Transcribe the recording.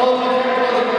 Close